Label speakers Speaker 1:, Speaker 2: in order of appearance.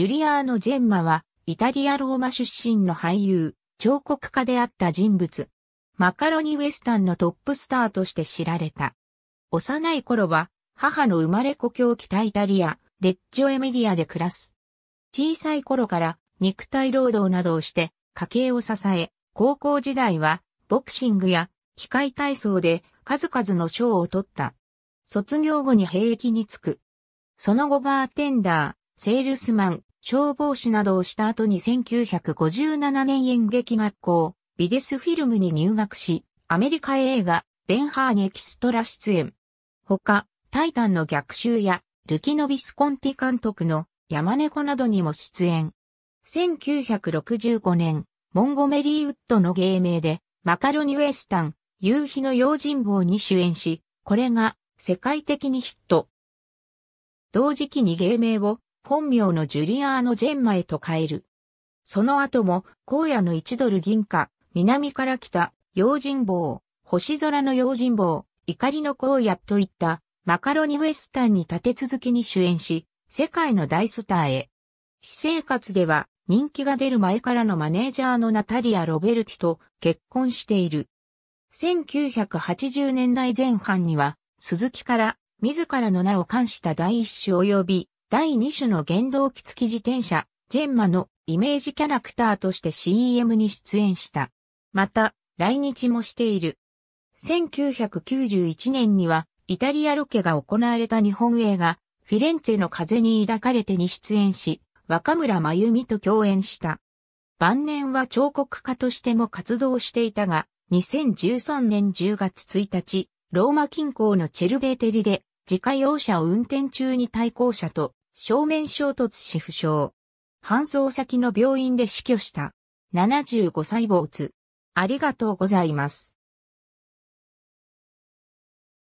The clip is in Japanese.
Speaker 1: ジュリアーノ・ジェンマは、イタリア・ローマ出身の俳優、彫刻家であった人物。マカロニウエスタンのトップスターとして知られた。幼い頃は、母の生まれ故郷北イタリア、レッジョエミリアで暮らす。小さい頃から肉体労働などをして家計を支え、高校時代はボクシングや機械体操で数々の賞を取った。卒業後に兵役に就く。その後バーテンダー、セールスマン、消防士などをした後に1957年演劇学校、ビデスフィルムに入学し、アメリカ映画、ベンハーニエキストラ出演。他、タイタンの逆襲や、ルキノ・ビスコンティ監督の山猫などにも出演。1965年、モンゴメリーウッドの芸名で、マカロニウエスタン、夕日の用心棒に主演し、これが世界的にヒット。同時期に芸名を本名のジュリアーノ・ジェンマへと変える。その後も、荒野の1ドル銀貨、南から来た、用心棒、星空の用心棒、怒りの荒野といったマカロニウエスタンに立て続けに主演し、世界の大スターへ。私生活では人気が出る前からのマネージャーのナタリア・ロベルティと結婚している。1980年代前半には、鈴木から自らの名を冠した第一種及び第二種の原動機付き自転車、ジェンマのイメージキャラクターとして CM に出演した。また、来日もしている。1991年には、イタリアロケが行われた日本映画、フィレンツェの風に抱かれてに出演し、若村真由美と共演した。晩年は彫刻家としても活動していたが、2013年10月1日、ローマ近郊のチェルベーテリで、自家用車を運転中に対向車と正面衝突し負傷。搬送先の病院で死去した。75歳没。ありがとうございます。